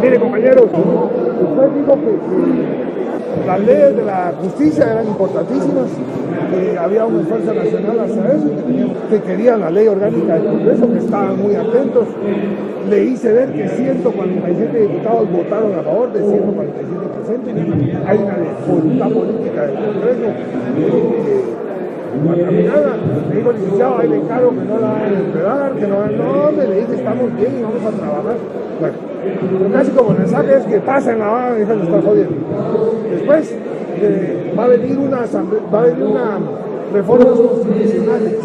Mire, compañeros, usted dijo que, las leyes de la justicia eran importantísimas, que había un esfuerzo nacional hacia eso, que, querían la ley orgánica del Congreso, que estaban muy atentos. Le hice ver que 147 diputados votaron a favor de 147 presentes. Hay una voluntad política del Congreso. La caminada, me dijo el licenciado, ahí le encargo que no la van a enredar, que no, no, me le dije, estamos bien y vamos a trabajar. Bueno, casi como el mensaje es que pasen la van a dejar de estar jodiendo. Después eh, va a venir una va a venir una reformas constitucionales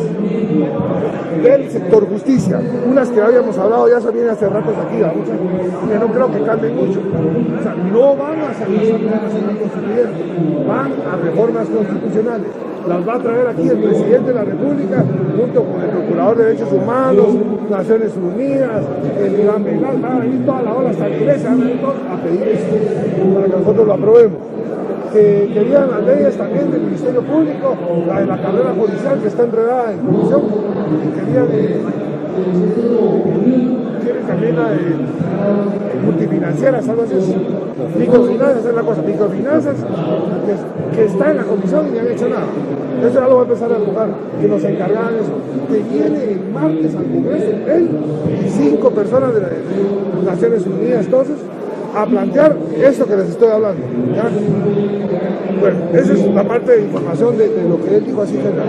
del sector justicia, unas que habíamos hablado ya se vienen hace ratos aquí, vamos que no creo que cambien mucho. O sea, no van a Nacional Constituyente, van a reformas constitucionales. Las va a traer aquí el presidente de la República, junto con el Procurador de Derechos Humanos, Naciones Unidas, el Iván Bengal, van a venir toda la hora hasta la iglesia, a pedir eso, para que nosotros lo aprobemos. Que querían las leyes también del Ministerio Público, la de la carrera judicial que está enredada en comisión, y querían quieren la de multifinancieras, algo así. Microfinanzas es la cosa, microfinanzas que, que, está en la comisión y no han hecho nada. Eso ya lo voy a empezar a empujar, que nos encargaran eso. Que viene el martes al Congreso, él y cinco personas de, las Naciones Unidas, entonces, a plantear eso que les estoy hablando. Bueno, esa es la parte de información de, lo que él dijo así general.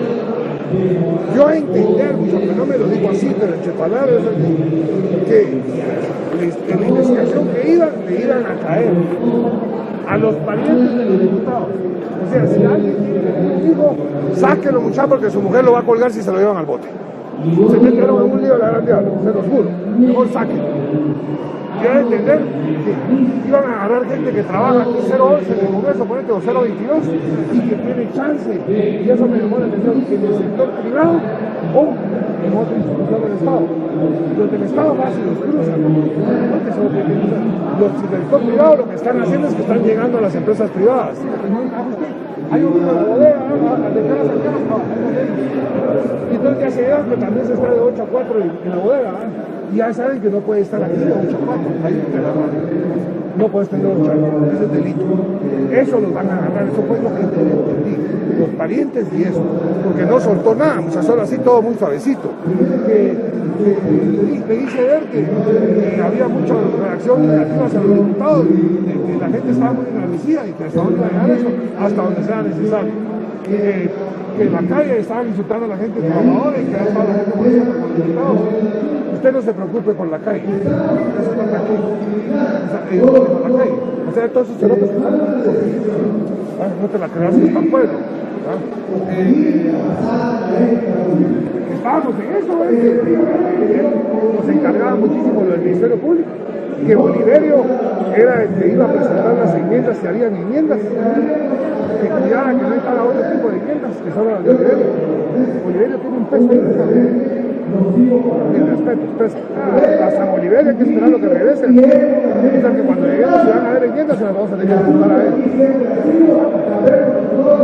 Yo a entender, aunque no me lo digo así, pero entre palabras, que en la investigación que iban, le iban a caer a los parientes de los diputados. O sea, si alguien tiene hijo, sáquenlo muchachos porque su mujer lo va a colgar si se lo llevan al bote. Se metieron en un lío de la gran diablo, se los juro. Mejor sáquenlo quiero entender que iban a agarrar gente que trabaja aquí 011 en el Congreso, ponete, o 022, y que tiene chance, y eso me llamó la atención, que en el sector privado o en otra institución del Estado. Los del Estado fácil los cruzan, no que Los del sector privado lo que están haciendo es que están llegando a las empresas privadas. Hay un número de bodega, de cada y entonces ya se dan que también se está de 8 a 4 en la bodega. Ya saben que no puede estar aquí de 8 a 4. No puedes tener 8 años, ese es delito. Eso los van a agarrar, eso fue lo que entendí. Los parientes y eso. Porque no soltó nada, o sea, solo así todo muy suavecito. Que, le hice ver que, había mucha reacción negativa hacia los diputados, que, la gente estaba muy enardecida y que hasta dónde llegar eso, hasta donde sea necesario. Que, que en la calle estaban insultando a la gente trabajadora y que estaba la gente molesta con los diputados usted no se preocupe por la calle. Eso es la calle. O sea, la calle. O sea, todos esos cerotes ¿Ah? no te la creas que están pueblo. ¿Ah? Estábamos en eso, ¿eh? nos encargaba muchísimo lo del Ministerio Público, que Boliverio era el que iba a presentar las enmiendas, si habían enmiendas, que cuidara que no entrara otro tipo de enmiendas, que son las de Boliverio. Boliverio tiene un peso el respeto. Entonces, hasta Bolivia hay que esperar lo que regrese. O sea que cuando lleguemos, si van a ver enmiendas, se las vamos a tener que preguntar a él.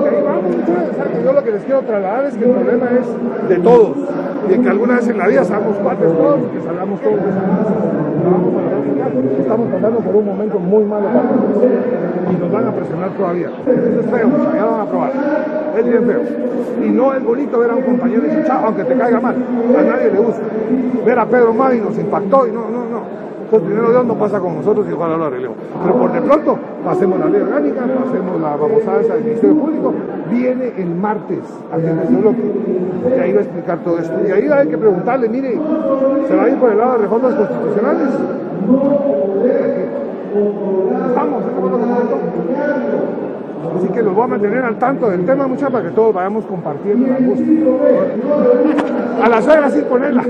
ahí vamos, o yo lo que les quiero trasladar es que el problema es de todos. Y que alguna vez en la vida seamos cuates todos y que salgamos todos Estamos pasando por un momento muy malo para y nos van a presionar todavía. Eso es feo, ya van a probar. Es bien feo. Y no es bonito ver a un compañero chao, aunque te caiga mal. A nadie le gusta. Ver a Pedro Mavi nos impactó y no, no, no. Entonces, primero Dios no pasa con nosotros y ojalá lo arreglemos. Pero por de pronto, pasemos la ley orgánica, pasemos la babosada esa del Ministerio Público. Viene el martes al tercer bloque. Y ahí va a explicar todo esto. Y ahí hay que preguntarle, mire, ¿se va a ir por el lado de reformas constitucionales? Estamos, Así que los voy a mantener al tanto del tema, mucha para que todos vayamos compartiendo la gusto. A la suegra sin ponerla.